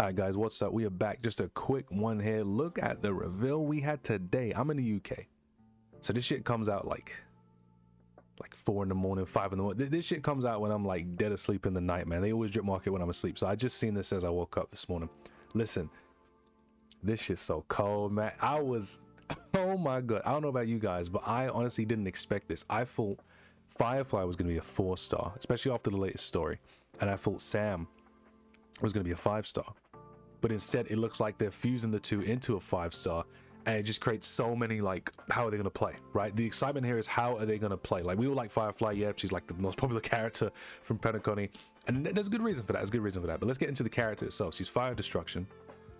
All right, guys, what's up? We are back. Just a quick one here. Look at the reveal we had today. I'm in the UK. So this shit comes out like like four in the morning, five in the morning. This shit comes out when I'm like dead asleep in the night, man. They always drip market when I'm asleep. So I just seen this as I woke up this morning. Listen, this shit's so cold, man. I was, oh my god. I don't know about you guys, but I honestly didn't expect this. I thought Firefly was going to be a four star, especially after the latest story, and I thought Sam was going to be a five star. But instead, it looks like they're fusing the two into a five star, and it just creates so many like how are they going to play right? The excitement here is how are they going to play? Like we all like firefly yeah she's like the most popular character from Penacony and there's a good reason for that there's a good reason for that but let's get into the character itself. She's fire destruction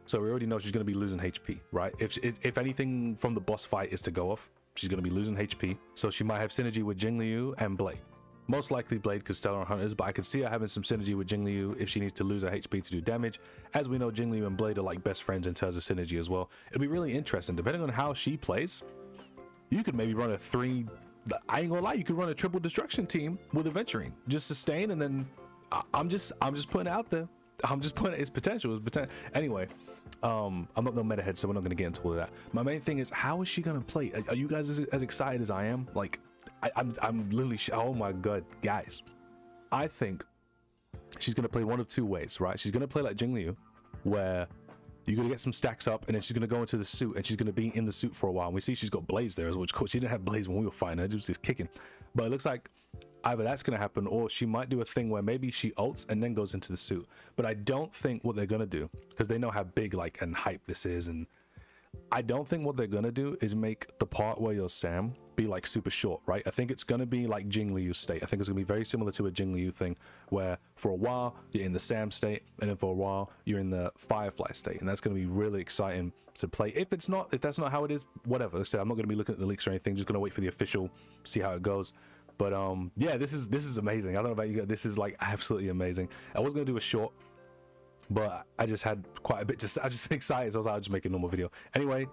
so we already know she's going to be losing hp right? If, if if anything from the boss fight is to go off she's going to be losing hp so she might have synergy with jingliu and blade most likely Blade because Stellaron Hunters, but I could see her having some synergy with Jingliu if she needs to lose her HP to do damage. As we know, Jingliu and Blade are like best friends in terms of synergy as well. It'd be really interesting. Depending on how she plays, you could maybe run a three... I ain't gonna lie, you could run a triple destruction team with Aventurine. Just sustain and then... I'm just I'm just putting out there. I'm just putting its potential. Its. Anyway, um, I'm not no meta head, so we're not gonna get into all of that. My main thing is, how is she gonna play? Are you guys as, as excited as I am? Like, I, am I'm, I'm literally, oh my god, guys. I think she's going to play one of two ways, right? She's going to play like Jing Liu, where you're going to get some stacks up, and then she's going to go into the suit, and she's going to be in the suit for a while. And we see she's got Blaze there as well, which she didn't have Blaze when we were fighting her, she was just kicking. But it looks like either that's going to happen, or she might do a thing where maybe she ults and then goes into the suit. But I don't think what they're going to do, because they know how big like and hype this is, and I don't think what they're going to do is make the part where you're Sam be like super short, right? I think it's going to be like Jingliu's state. I think it's going to be very similar to a Jingliu thing where for a while you're in the Sam state and then for a while you're in the Firefly state. And that's going to be really exciting to play. If it's not, if that's not how it is, whatever. So I'm not going to be looking at the leaks or anything. Just going to wait for the official, see how it goes. But um, yeah, this is this is amazing. I don't know about you guys. This is like absolutely amazing. I was going to do a short but I just had quite a bit to say. I was just excited, so I was like, I'll just make a normal video. Anyway,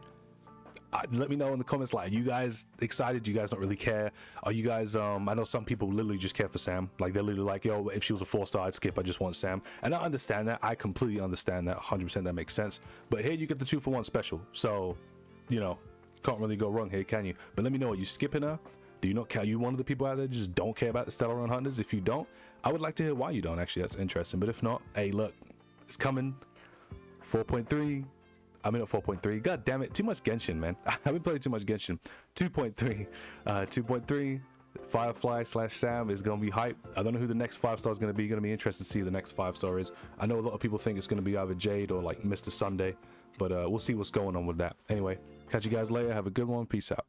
uh, let me know in the comments like you guys excited do you guys not really care are you guys um i know some people literally just care for sam like they're literally like yo if she was a four star i'd skip i just want sam and i understand that i completely understand that 100 percent that makes sense but here you get the two for one special so you know can't really go wrong here can you but let me know are you skipping her do you not care? Are you one of the people out there just don't care about the Stellaron Hunters? If you don't, I would like to hear why you don't. Actually, that's interesting. But if not, hey, look, it's coming. 4.3. I'm in at 4.3. God damn it. Too much Genshin, man. I've been playing too much Genshin. 2.3. Uh, 2.3. Firefly slash Sam is going to be hype. I don't know who the next five star is going to be. Going to be interested to see who the next five star is. I know a lot of people think it's going to be either Jade or like Mr. Sunday, but uh, we'll see what's going on with that. Anyway, catch you guys later. Have a good one. Peace out.